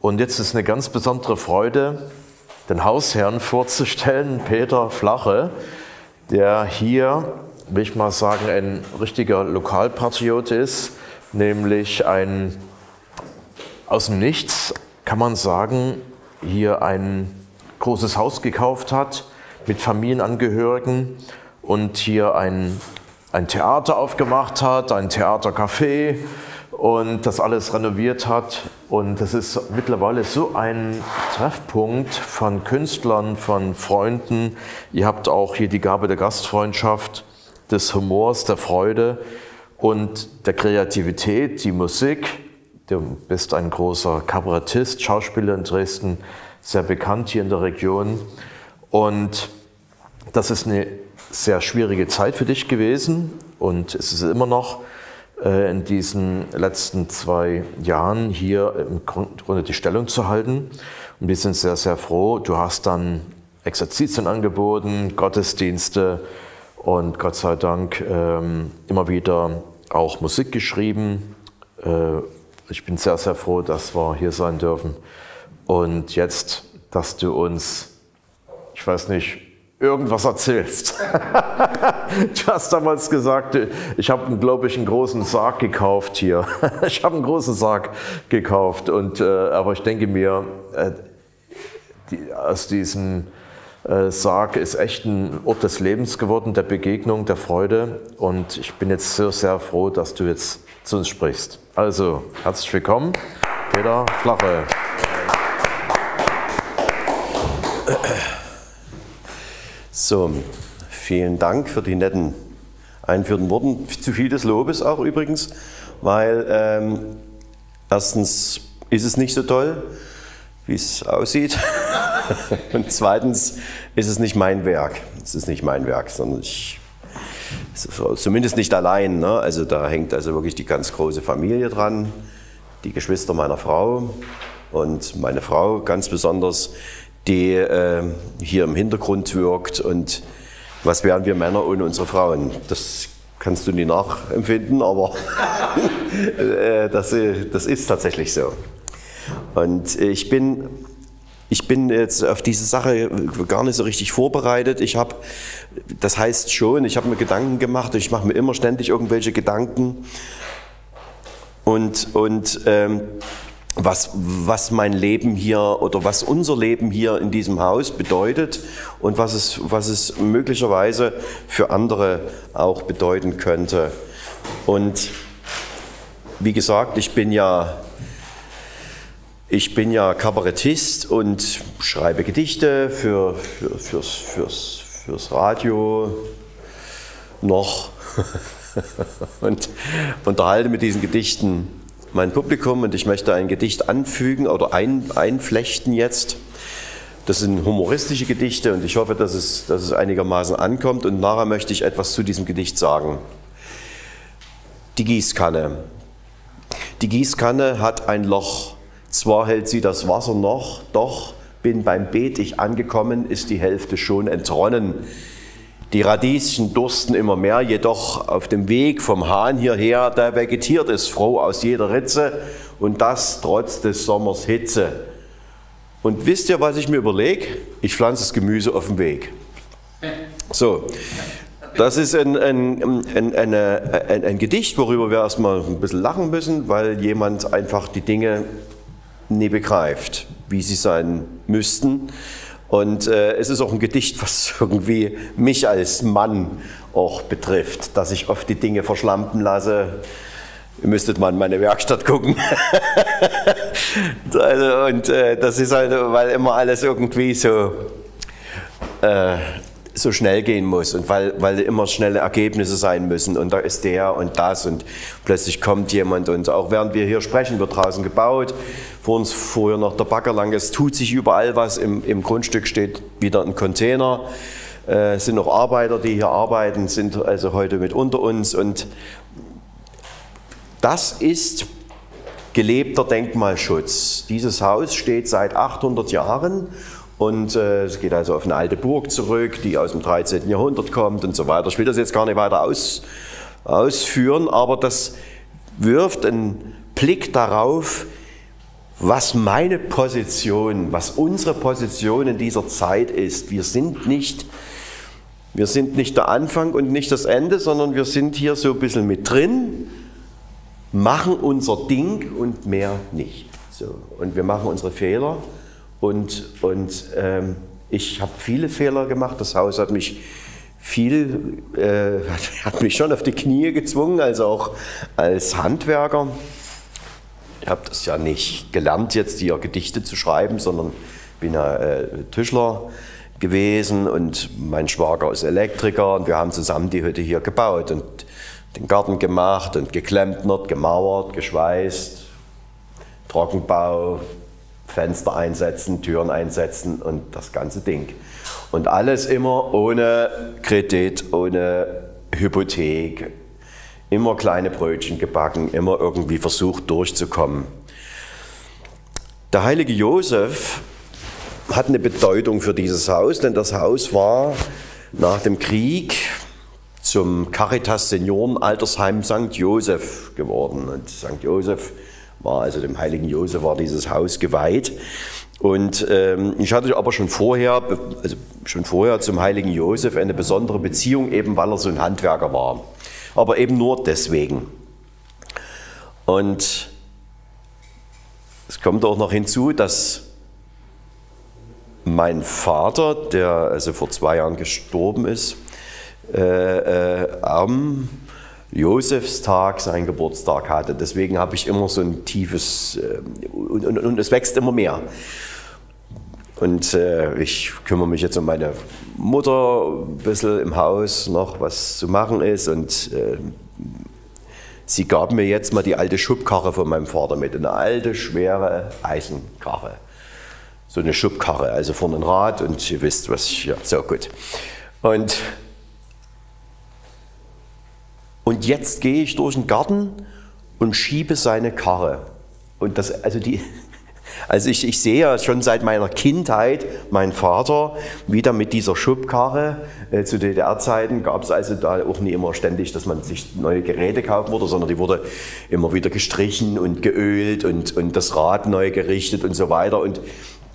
Und jetzt ist eine ganz besondere Freude, den Hausherrn vorzustellen, Peter Flache, der hier, will ich mal sagen, ein richtiger Lokalpatriot ist, nämlich ein aus dem Nichts, kann man sagen, hier ein großes Haus gekauft hat mit Familienangehörigen und hier ein, ein Theater aufgemacht hat, ein Theatercafé und das alles renoviert hat. Und das ist mittlerweile so ein Treffpunkt von Künstlern, von Freunden. Ihr habt auch hier die Gabe der Gastfreundschaft, des Humors, der Freude und der Kreativität, die Musik. Du bist ein großer Kabarettist, Schauspieler in Dresden, sehr bekannt hier in der Region. Und das ist eine sehr schwierige Zeit für dich gewesen und es ist immer noch in diesen letzten zwei Jahren hier im Grunde die Stellung zu halten. Und wir sind sehr, sehr froh. Du hast dann Exerzitien angeboten, Gottesdienste und Gott sei Dank ähm, immer wieder auch Musik geschrieben. Äh, ich bin sehr, sehr froh, dass wir hier sein dürfen. Und jetzt, dass du uns, ich weiß nicht, irgendwas erzählst. du hast damals gesagt, ich habe, glaube ich, einen großen Sarg gekauft hier. ich habe einen großen Sarg gekauft. Und, äh, aber ich denke mir, äh, die, aus diesem äh, Sarg ist echt ein Ort des Lebens geworden, der Begegnung, der Freude. Und ich bin jetzt sehr, sehr froh, dass du jetzt zu uns sprichst. Also, herzlich willkommen, Peter Flache. So, vielen Dank für die netten einführenden Worten. Zu viel des Lobes auch übrigens, weil ähm, erstens ist es nicht so toll, wie es aussieht. Und zweitens ist es nicht mein Werk. Es ist nicht mein Werk, sondern ich, zumindest nicht allein. Ne? Also da hängt also wirklich die ganz große Familie dran, die Geschwister meiner Frau und meine Frau ganz besonders, die äh, hier im Hintergrund wirkt. Und was wären wir Männer ohne unsere Frauen? Das kannst du nie nachempfinden, aber äh, das, äh, das ist tatsächlich so. Und ich bin, ich bin jetzt auf diese Sache gar nicht so richtig vorbereitet. Ich habe, das heißt schon, ich habe mir Gedanken gemacht. Ich mache mir immer ständig irgendwelche Gedanken. Und, und ähm, was, was mein Leben hier oder was unser Leben hier in diesem Haus bedeutet und was es, was es möglicherweise für andere auch bedeuten könnte. Und wie gesagt, ich bin ja, ich bin ja Kabarettist und schreibe Gedichte für, für, fürs, fürs, fürs Radio noch und unterhalte mit diesen Gedichten mein Publikum und ich möchte ein Gedicht anfügen oder ein, einflechten jetzt. Das sind humoristische Gedichte und ich hoffe, dass es, dass es einigermaßen ankommt. Und nachher möchte ich etwas zu diesem Gedicht sagen. Die Gießkanne. Die Gießkanne hat ein Loch. Zwar hält sie das Wasser noch, doch bin beim Beet ich angekommen, ist die Hälfte schon entronnen. Die Radieschen dursten immer mehr, jedoch auf dem Weg vom Hahn hierher, da vegetiert es froh aus jeder Ritze und das trotz des Sommers Hitze. Und wisst ihr, was ich mir überlege? Ich pflanze das Gemüse auf dem Weg. So, das ist ein, ein, ein, eine, ein, Gedicht, worüber wir erstmal ein bisschen lachen müssen, weil jemand einfach die Dinge nie begreift, wie sie sein müssten. Und äh, es ist auch ein Gedicht, was irgendwie mich als Mann auch betrifft, dass ich oft die Dinge verschlampen lasse. Ihr müsstet mal in meine Werkstatt gucken. also, und äh, das ist halt, weil immer alles irgendwie so äh, so schnell gehen muss und weil, weil immer schnelle Ergebnisse sein müssen und da ist der und das und plötzlich kommt jemand und auch während wir hier sprechen, wird draußen gebaut, vor uns vorher noch der Bagger lang, es tut sich überall was, im, im Grundstück steht wieder ein Container, äh, es sind noch Arbeiter, die hier arbeiten, sind also heute mit unter uns und das ist gelebter Denkmalschutz. Dieses Haus steht seit 800 Jahren und äh, es geht also auf eine alte Burg zurück, die aus dem 13. Jahrhundert kommt und so weiter. Ich will das jetzt gar nicht weiter aus, ausführen, aber das wirft einen Blick darauf, was meine Position, was unsere Position in dieser Zeit ist. Wir sind nicht, wir sind nicht der Anfang und nicht das Ende, sondern wir sind hier so ein bisschen mit drin, machen unser Ding und mehr nicht. So, und wir machen unsere Fehler und, und ähm, ich habe viele Fehler gemacht. Das Haus hat mich viel, äh, hat mich schon auf die Knie gezwungen, also auch als Handwerker. Ich habe das ja nicht gelernt, jetzt hier Gedichte zu schreiben, sondern bin ja äh, Tischler gewesen und mein Schwager ist Elektriker und wir haben zusammen die Hütte hier gebaut und den Garten gemacht und geklempnert, gemauert, geschweißt, Trockenbau, Fenster einsetzen, Türen einsetzen und das ganze Ding. Und alles immer ohne Kredit, ohne Hypothek, immer kleine Brötchen gebacken, immer irgendwie versucht durchzukommen. Der heilige Josef hat eine Bedeutung für dieses Haus, denn das Haus war nach dem Krieg zum Caritas Senioren Altersheim St. Josef geworden. Und St. Josef war, also dem heiligen Josef war dieses Haus geweiht. Und ähm, ich hatte aber schon vorher, also schon vorher zum heiligen Josef eine besondere Beziehung, eben weil er so ein Handwerker war. Aber eben nur deswegen. Und es kommt auch noch hinzu, dass mein Vater, der also vor zwei Jahren gestorben ist, äh, äh, am Josefstag seinen Geburtstag hatte. Deswegen habe ich immer so ein tiefes, äh, und, und, und, es wächst immer mehr. Und äh, ich kümmere mich jetzt um meine Mutter ein bisschen im Haus noch, was zu machen ist. Und äh, sie gab mir jetzt mal die alte Schubkarre von meinem Vater mit, eine alte, schwere Eisenkarre. So eine Schubkarre, also vorne ein Rad und ihr wisst, was ich, ja, so gut. Und und jetzt gehe ich durch den Garten und schiebe seine Karre. Und das, also die, also ich, ich sehe ja schon seit meiner Kindheit meinen Vater wieder mit dieser Schubkarre. Äh, zu DDR-Zeiten gab es also da auch nie immer ständig, dass man sich neue Geräte kaufen würde, sondern die wurde immer wieder gestrichen und geölt und, und das Rad neu gerichtet und so weiter. Und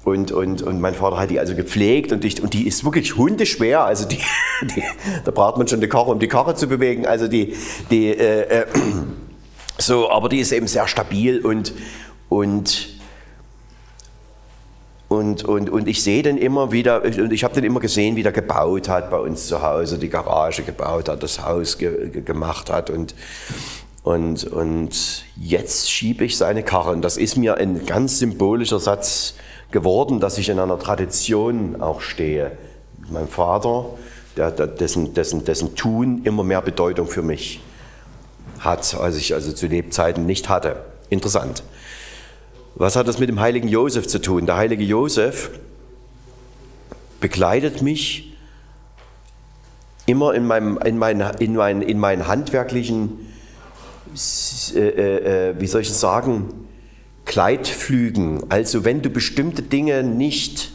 und, und, und mein Vater hat die also gepflegt und, ich, und die ist wirklich hundeschwer. Also die, die, da braucht man schon eine Karre, um die Karre zu bewegen. Also die, die äh, äh, so, aber die ist eben sehr stabil und, und, und, und, und ich sehe den immer wieder, und ich habe den immer gesehen, wie der gebaut hat bei uns zu Hause, die Garage gebaut hat, das Haus ge, ge, gemacht hat und, und, und jetzt schiebe ich seine Karre. Und das ist mir ein ganz symbolischer Satz geworden, dass ich in einer Tradition auch stehe. Mein Vater, der, der, dessen, dessen, dessen Tun immer mehr Bedeutung für mich hat, als ich also zu Lebzeiten nicht hatte. Interessant. Was hat das mit dem heiligen Josef zu tun? Der heilige Josef begleitet mich immer in, meinem, in, meinen, in, meinen, in meinen handwerklichen, äh, äh, äh, wie soll ich sagen, Gleitflügen. Also wenn du bestimmte Dinge nicht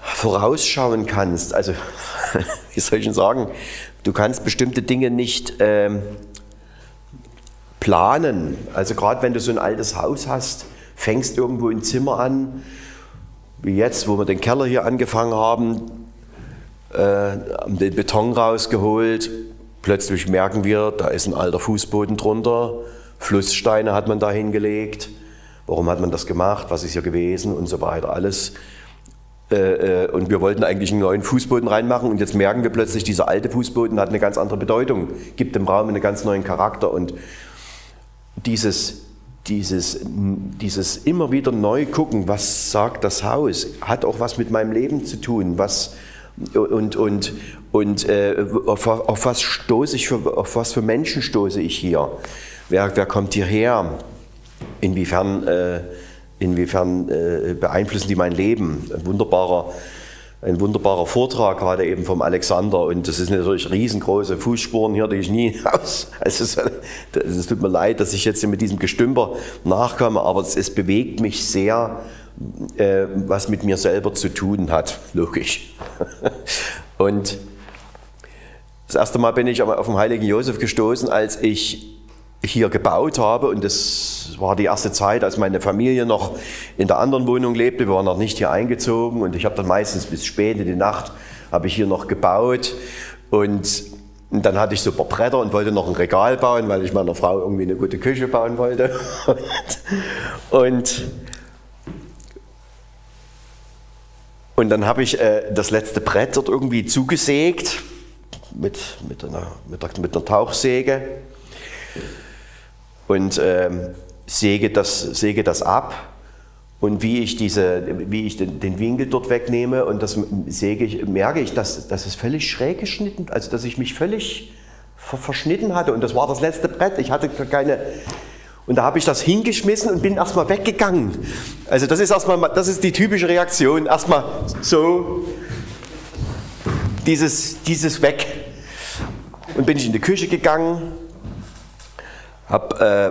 vorausschauen kannst, also wie soll ich sagen, du kannst bestimmte Dinge nicht ähm, planen. Also gerade wenn du so ein altes Haus hast, fängst irgendwo ein Zimmer an, wie jetzt, wo wir den Keller hier angefangen haben, äh, haben den Beton rausgeholt, plötzlich merken wir, da ist ein alter Fußboden drunter Flusssteine hat man da hingelegt. Warum hat man das gemacht? Was ist hier gewesen? Und so weiter. Alles. Äh, äh, und wir wollten eigentlich einen neuen Fußboden reinmachen und jetzt merken wir plötzlich, dieser alte Fußboden hat eine ganz andere Bedeutung, gibt dem Raum einen ganz neuen Charakter und dieses, dieses, dieses immer wieder neu gucken, was sagt das Haus, hat auch was mit meinem Leben zu tun, was, und, und, und äh, auf, auf, was stoße ich, für, auf was für Menschen stoße ich hier. Wer, wer kommt hierher? Inwiefern, äh, inwiefern äh, beeinflussen die mein Leben? Ein wunderbarer, ein wunderbarer Vortrag gerade eben vom Alexander und das ist natürlich riesengroße Fußspuren hier, die ich nie aus. Also es tut mir leid, dass ich jetzt mit diesem Gestümper nachkomme, aber es, es bewegt mich sehr, äh, was mit mir selber zu tun hat, logisch. Und das erste Mal bin ich auf den heiligen Josef gestoßen, als ich hier gebaut habe und das war die erste Zeit, als meine Familie noch in der anderen Wohnung lebte. Wir waren noch nicht hier eingezogen und ich habe dann meistens bis spät in die Nacht habe ich hier noch gebaut und dann hatte ich so ein paar Bretter und wollte noch ein Regal bauen, weil ich meiner Frau irgendwie eine gute Küche bauen wollte. und, und dann habe ich äh, das letzte Brett dort irgendwie zugesägt mit, mit, einer, mit, mit einer Tauchsäge und ähm, säge, das, säge das ab. Und wie ich, diese, wie ich den, den Winkel dort wegnehme und das säge ich, merke ich, dass, dass es völlig schräg geschnitten, also dass ich mich völlig ver verschnitten hatte. Und das war das letzte Brett. Ich hatte keine. Und da habe ich das hingeschmissen und bin erstmal weggegangen. Also das ist erstmal, das ist die typische Reaktion. Erstmal so dieses, dieses weg. Und bin ich in die Küche gegangen hab, äh,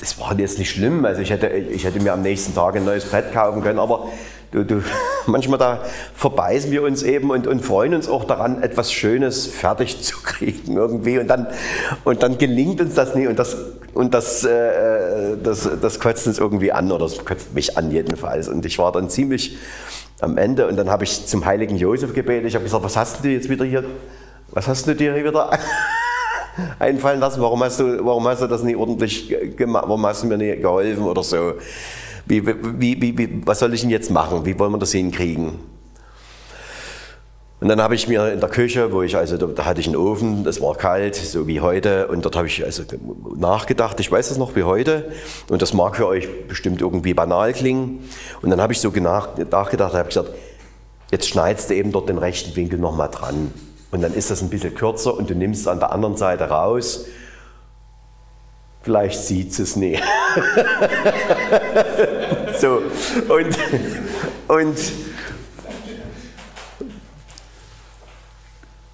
das war jetzt nicht schlimm, also ich hätte, ich hätte mir am nächsten Tag ein neues Brett kaufen können, aber du, du, manchmal da verbeißen wir uns eben und, und freuen uns auch daran, etwas Schönes fertig zu kriegen irgendwie und dann, und dann gelingt uns das nie und das, und das, äh, das, das kotzt uns irgendwie an oder das kotzt mich an jedenfalls. Und ich war dann ziemlich am Ende und dann habe ich zum heiligen Josef gebetet, ich habe gesagt, was hast du jetzt wieder hier, was hast du dir hier wieder einfallen lassen? Warum hast du, warum hast du das nicht ordentlich gemacht? Warum hast du mir nicht geholfen oder so? Wie, wie, wie, wie, was soll ich denn jetzt machen? Wie wollen wir das hinkriegen? Und dann habe ich mir in der Küche, wo ich, also da, hatte ich einen Ofen, das war kalt, so wie heute, und dort habe ich also nachgedacht, ich weiß das noch wie heute, und das mag für euch bestimmt irgendwie banal klingen. Und dann habe ich so nachgedacht, habe gesagt, jetzt schneidest du eben dort den rechten Winkel nochmal dran. Und dann ist das ein bisschen kürzer und du nimmst es an der anderen Seite raus. Vielleicht sieht es nicht. so, und, und,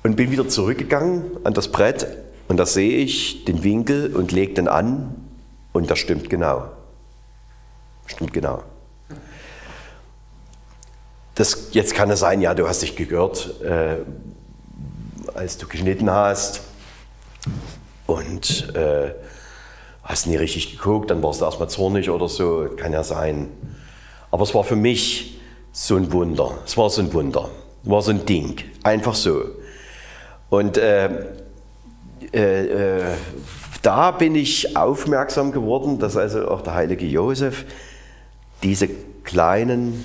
und bin wieder zurückgegangen an das Brett und da sehe ich den Winkel und lege den an und das stimmt genau. Stimmt genau. Das, jetzt kann es sein, ja, du hast dich gegört. Äh, als du geschnitten hast und äh, hast nie richtig geguckt, dann warst du erstmal zornig oder so, kann ja sein. Aber es war für mich so ein Wunder, es war so ein Wunder, es war so ein Ding, einfach so. Und äh, äh, äh, da bin ich aufmerksam geworden, dass also auch der heilige Josef diese kleinen,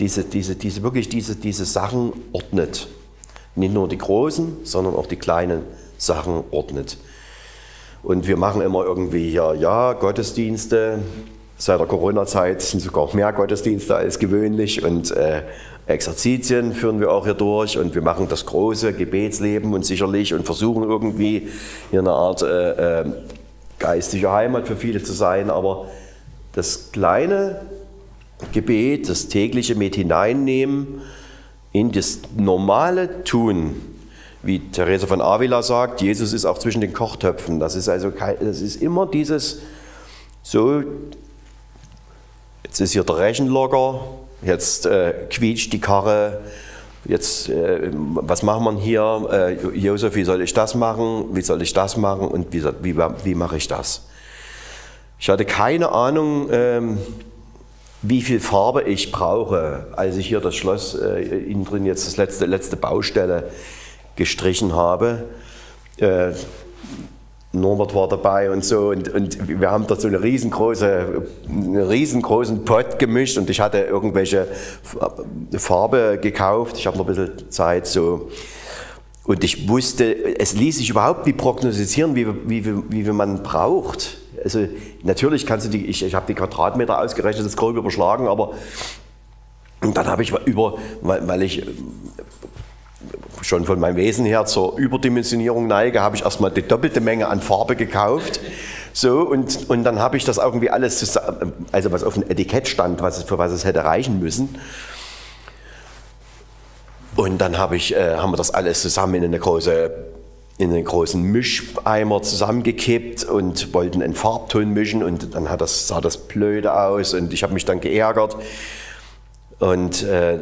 diese, diese, diese, wirklich diese, diese Sachen ordnet nicht nur die großen, sondern auch die kleinen Sachen ordnet. Und wir machen immer irgendwie ja, ja, Gottesdienste. Seit der Corona-Zeit sind sogar mehr Gottesdienste als gewöhnlich und äh, Exerzitien führen wir auch hier durch und wir machen das große Gebetsleben und sicherlich und versuchen irgendwie hier eine Art äh, äh, geistige Heimat für viele zu sein, aber das kleine Gebet, das tägliche mit hineinnehmen, in das normale Tun, wie Therese von Avila sagt, Jesus ist auch zwischen den Kochtöpfen. Das ist also das ist immer dieses so, jetzt ist hier der Rechenlogger, jetzt äh, quietscht die Karre, jetzt, äh, was machen wir hier? Äh, Josef, wie soll ich das machen? Wie soll ich das machen? Und wie, wie, wie mache ich das? Ich hatte keine Ahnung, ähm, wie viel Farbe ich brauche, als ich hier das Schloss äh, innen drin jetzt das letzte, letzte Baustelle gestrichen habe. Äh, Norbert war dabei und so und, und wir haben dort so eine riesengroße, einen riesengroßen Pott gemischt und ich hatte irgendwelche Farbe gekauft. Ich habe noch ein bisschen Zeit so. Und ich wusste, es ließ sich überhaupt nicht prognostizieren, wie, wie, wie, wie man braucht. Also natürlich kannst du die, ich, ich habe die Quadratmeter ausgerechnet, das grob überschlagen, aber dann habe ich über, weil, weil ich äh, schon von meinem Wesen her zur Überdimensionierung neige, habe ich erstmal die doppelte Menge an Farbe gekauft. So, und, und dann habe ich das irgendwie alles, zusammen, also was auf dem Etikett stand, was, für was es hätte reichen müssen. Und dann habe ich, äh, haben wir das alles zusammen in eine große in einen großen Mischeimer zusammengekippt und wollten einen Farbton mischen und dann hat das, sah das blöde aus und ich habe mich dann geärgert. Und äh,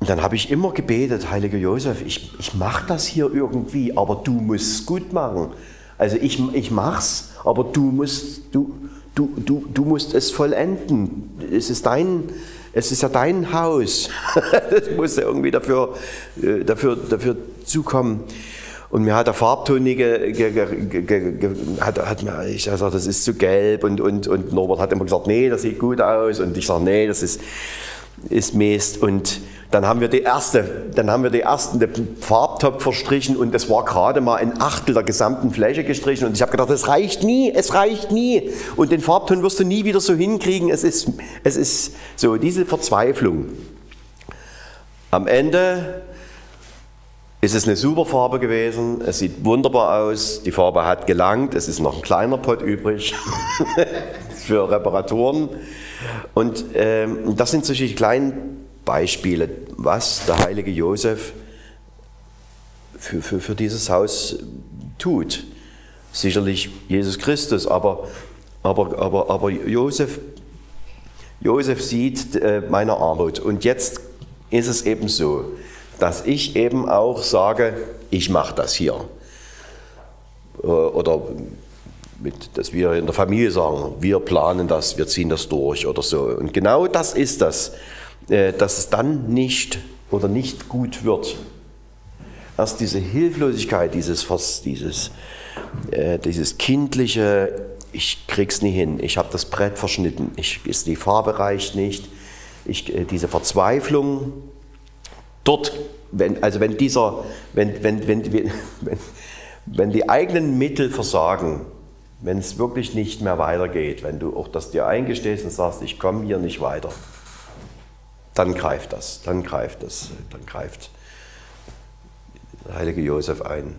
dann habe ich immer gebetet, Heiliger Josef, ich, ich mache das hier irgendwie, aber du musst es gut machen. Also ich, ich mach's, aber du musst, du, du, du, du musst es vollenden. Es ist dein, es ist ja dein Haus. das muss ja irgendwie dafür, äh, dafür, dafür zukommen. Und mir hat der Farbton ge, ge, ge, hat, hat mir, ich gesagt, das ist zu gelb und, und, und Norbert hat immer gesagt, nee, das sieht gut aus und ich sage, nee, das ist, ist Mist und dann haben wir die erste, dann haben wir die ersten Farbtopf verstrichen und es war gerade mal ein Achtel der gesamten Fläche gestrichen und ich habe gedacht, es reicht nie, es reicht nie und den Farbton wirst du nie wieder so hinkriegen. Es ist, es ist so diese Verzweiflung. Am Ende ist es eine super Farbe gewesen, es sieht wunderbar aus, die Farbe hat gelangt, es ist noch ein kleiner Pott übrig für Reparaturen. Und ähm, das sind solche kleinen Beispiele, was der heilige Josef für, für, für dieses Haus tut. Sicherlich Jesus Christus, aber, aber, aber, aber Josef, Josef sieht äh, meine Armut. Und jetzt ist es eben so, dass ich eben auch sage, ich mache das hier. Äh, oder mit, dass wir in der Familie sagen, wir planen das, wir ziehen das durch oder so. Und genau das ist das, äh, dass es dann nicht oder nicht gut wird. Erst diese Hilflosigkeit, dieses, dieses, äh, dieses kindliche, ich krieg's nie hin, ich habe das Brett verschnitten, ich, ist die Farbe reicht nicht, ich, diese Verzweiflung, Dort, wenn, also wenn dieser, wenn, wenn, wenn, wenn, wenn die eigenen Mittel versagen, wenn es wirklich nicht mehr weitergeht, wenn du auch das dir eingestehst und sagst, ich komme hier nicht weiter, dann greift das, dann greift das, dann greift der heilige Josef ein.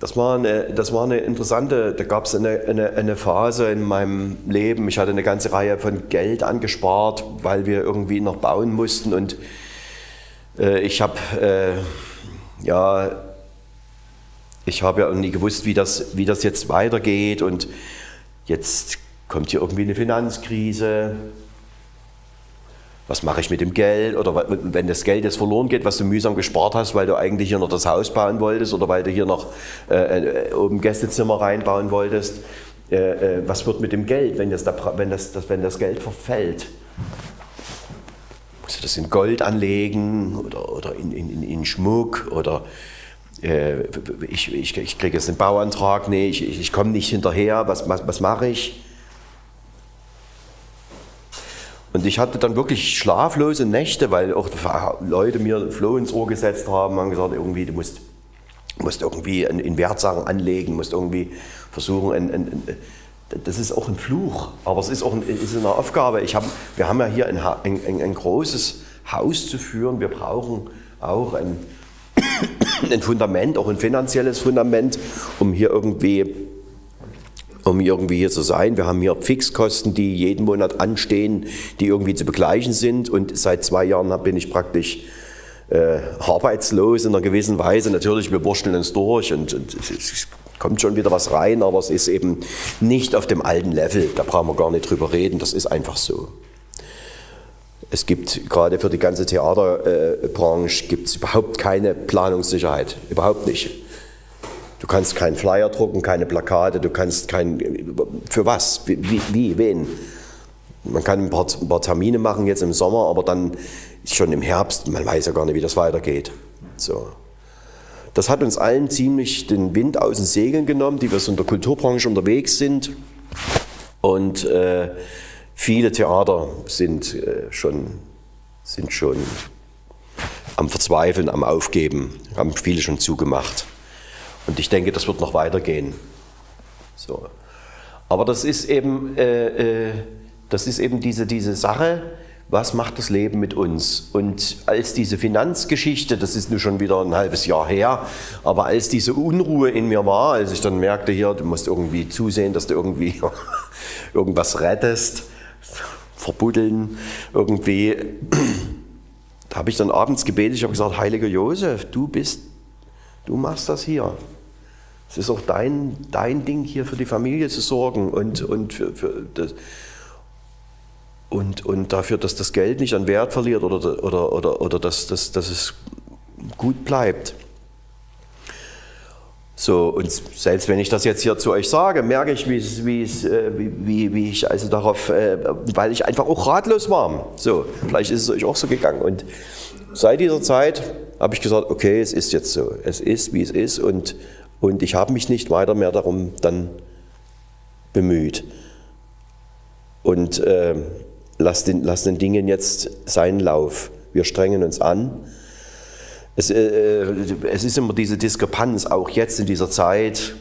Das war eine, das war eine interessante, da gab es eine, eine, eine, Phase in meinem Leben. Ich hatte eine ganze Reihe von Geld angespart, weil wir irgendwie noch bauen mussten und äh, ich habe äh, ja, ich habe ja nie gewusst, wie das, wie das jetzt weitergeht und jetzt kommt hier irgendwie eine Finanzkrise. Was mache ich mit dem Geld? Oder wenn das Geld jetzt verloren geht, was du mühsam gespart hast, weil du eigentlich hier noch das Haus bauen wolltest oder weil du hier noch äh, äh oben Gästezimmer reinbauen wolltest. Äh, äh, was wird mit dem Geld, wenn das, wenn das, wenn das Geld verfällt? Musst du das in Gold anlegen oder, oder in, in, in Schmuck oder äh, ich, ich, ich kriege jetzt einen Bauantrag, nee, ich, ich komme nicht hinterher, was, was, was mache ich? Und ich hatte dann wirklich schlaflose Nächte, weil auch Leute mir Floh ins Ohr gesetzt haben, haben gesagt, irgendwie, du musst, musst irgendwie in Wertsachen anlegen, musst irgendwie versuchen, ein, ein, das ist auch ein Fluch, aber es ist auch ein, ist eine Aufgabe. Ich hab, wir haben ja hier ein, ein, ein, großes Haus zu führen. Wir brauchen auch ein, ein Fundament, auch ein finanzielles Fundament, um hier irgendwie um irgendwie hier zu sein. Wir haben hier Fixkosten, die jeden Monat anstehen, die irgendwie zu begleichen sind. Und seit zwei Jahren bin ich praktisch äh, arbeitslos in einer gewissen Weise. Natürlich, wir wurschteln uns durch und, und es kommt schon wieder was rein, aber es ist eben nicht auf dem alten Level. Da brauchen wir gar nicht drüber reden, das ist einfach so. Es gibt gerade für die ganze Theaterbranche gibt es überhaupt keine Planungssicherheit, überhaupt nicht. Du kannst keinen Flyer drucken, keine Plakate, du kannst kein, für was, wie, wie wen. Man kann ein paar, ein paar Termine machen jetzt im Sommer, aber dann schon im Herbst, man weiß ja gar nicht, wie das weitergeht. So. Das hat uns allen ziemlich den Wind aus den Segeln genommen, die wir so in der Kulturbranche unterwegs sind. Und äh, viele Theater sind, äh, schon, sind schon am Verzweifeln, am Aufgeben, haben viele schon zugemacht. Und ich denke, das wird noch weitergehen. So. Aber das ist eben, äh, äh das ist eben diese, diese Sache, was macht das Leben mit uns? Und als diese Finanzgeschichte, das ist nun schon wieder ein halbes Jahr her, aber als diese Unruhe in mir war, als ich dann merkte, hier, du musst irgendwie zusehen, dass du irgendwie irgendwas rettest, verbuddeln, irgendwie, da habe ich dann abends gebetet, ich habe gesagt, heiliger Josef, du bist, du machst das hier. Es ist auch dein, dein Ding hier für die Familie zu sorgen und, und für, für das und, und dafür, dass das Geld nicht an Wert verliert oder, oder, oder, oder dass, dass, dass es gut bleibt. So, und selbst wenn ich das jetzt hier zu euch sage, merke ich, wie, es, wie, äh, wie, wie ich also darauf, äh, weil ich einfach auch ratlos war. So, vielleicht ist es euch auch so gegangen. Und seit dieser Zeit habe ich gesagt, okay, es ist jetzt so. Es ist, wie es ist. Und, und ich habe mich nicht weiter mehr darum dann bemüht. Und äh, lass, den, lass den Dingen jetzt seinen Lauf. Wir strengen uns an es, äh, es ist immer diese Diskrepanz, auch jetzt in dieser Zeit.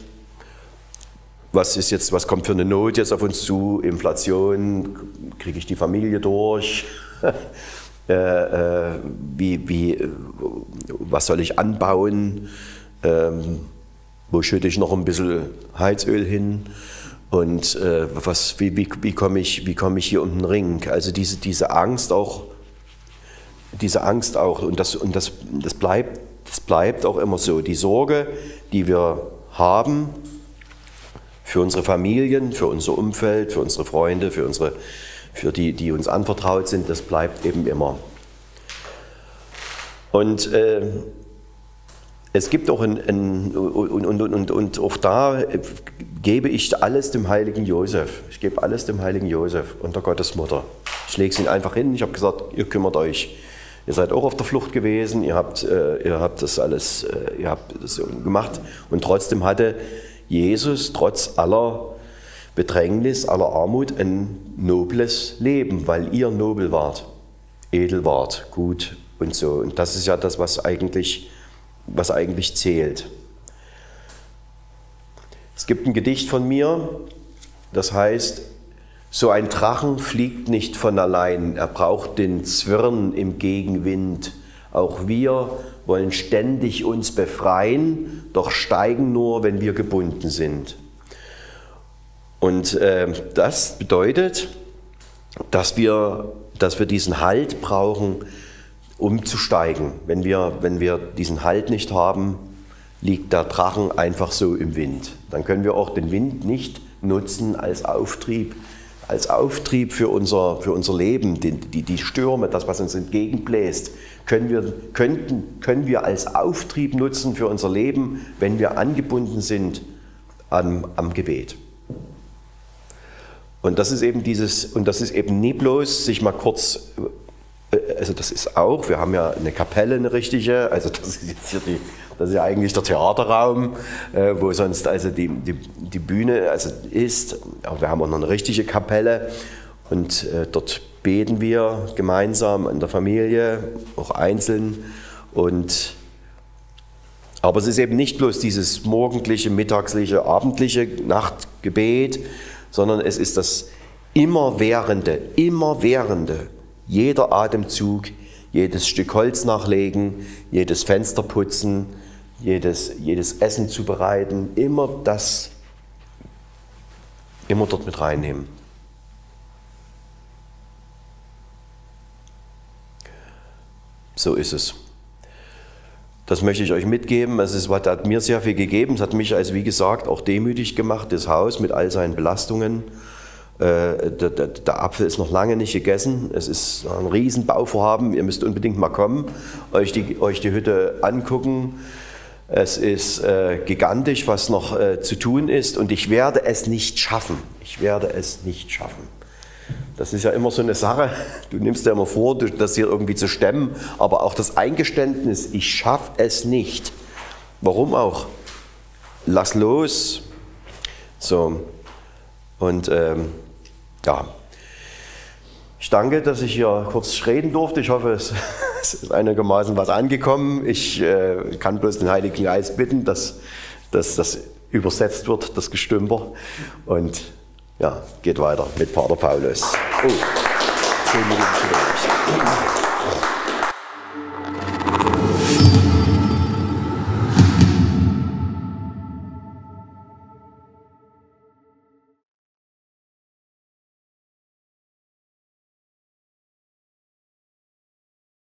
Was ist jetzt, was kommt für eine Not jetzt auf uns zu? Inflation, kriege ich die Familie durch? äh, äh, wie, wie, was soll ich anbauen? Ähm, wo schütte ich noch ein bisschen Heizöl hin? Und äh, was, wie, wie, wie komme ich, komm ich hier um den Ring? Also diese, diese Angst auch diese Angst auch, und, das, und das, das, bleibt, das bleibt auch immer so, die Sorge, die wir haben für unsere Familien, für unser Umfeld, für unsere Freunde, für, unsere, für die, die uns anvertraut sind, das bleibt eben immer. Und äh, es gibt auch ein, ein und, und, und, und auch da gebe ich alles dem heiligen Josef. Ich gebe alles dem heiligen Josef und der Gottesmutter. Ich lege es ihn einfach hin. Ich habe gesagt, ihr kümmert euch. Ihr seid auch auf der Flucht gewesen, ihr habt, äh, ihr habt das alles äh, ihr habt das gemacht und trotzdem hatte Jesus trotz aller Bedrängnis, aller Armut ein nobles Leben, weil ihr nobel wart, edel wart, gut und so. Und das ist ja das, was eigentlich, was eigentlich zählt. Es gibt ein Gedicht von mir, das heißt, so ein Drachen fliegt nicht von allein, er braucht den Zwirn im Gegenwind. Auch wir wollen ständig uns befreien, doch steigen nur, wenn wir gebunden sind. Und äh, das bedeutet, dass wir, dass wir diesen Halt brauchen, um zu steigen. Wenn wir, wenn wir diesen Halt nicht haben, liegt der Drachen einfach so im Wind. Dann können wir auch den Wind nicht nutzen als Auftrieb, als Auftrieb für unser, für unser Leben, die, die, die Stürme, das, was uns entgegenbläst, können wir, könnten, können wir als Auftrieb nutzen für unser Leben, wenn wir angebunden sind am, am Gebet. Und das ist eben dieses, und das ist eben nie bloß sich mal kurz, also das ist auch, wir haben ja eine Kapelle, eine richtige, also das ist jetzt hier die, das ist ja eigentlich der Theaterraum, äh, wo sonst also die, die, die Bühne also ist. Aber wir haben auch noch eine richtige Kapelle und äh, dort beten wir gemeinsam in der Familie, auch einzeln. Und, aber es ist eben nicht bloß dieses morgendliche, mittagsliche, abendliche Nachtgebet, sondern es ist das immerwährende, immerwährende, jeder Atemzug, jedes Stück Holz nachlegen, jedes Fenster putzen, jedes, jedes Essen zubereiten, immer das, immer dort mit reinnehmen. So ist es. Das möchte ich euch mitgeben. Es ist, hat mir sehr viel gegeben. Es hat mich, also wie gesagt, auch demütig gemacht, das Haus mit all seinen Belastungen. Äh, der, der, der, Apfel ist noch lange nicht gegessen. Es ist ein Riesenbauvorhaben. Ihr müsst unbedingt mal kommen, euch die, euch die Hütte angucken. Es ist äh, gigantisch, was noch äh, zu tun ist und ich werde es nicht schaffen. Ich werde es nicht schaffen. Das ist ja immer so eine Sache. Du nimmst dir immer vor, das hier irgendwie zu stemmen, aber auch das Eingeständnis, ich schaffe es nicht. Warum auch? Lass los. So. Und ähm, ja, ich danke, dass ich hier kurz reden durfte. Ich hoffe, es, ist einigermaßen was angekommen. Ich äh, kann bloß den Heiligen Geist bitten, dass, dass das übersetzt wird, das Gestümper. Und ja, geht weiter mit Pater Paulus. Oh, zehn Minuten